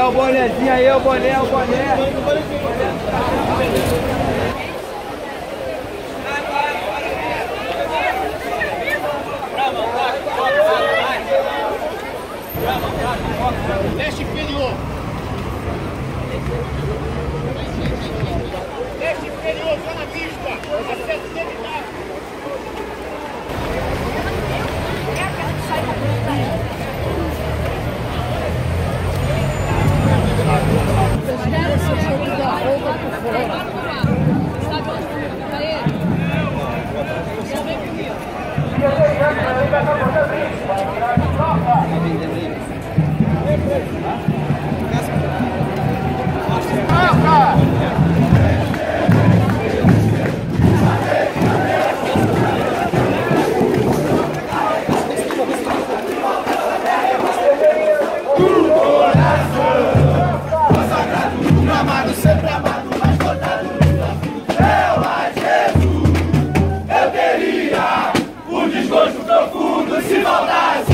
É o bonézinho aí, é o boné, é o boné. Teste inferior. Teste inferior, só na vista. Acerto Se faltasse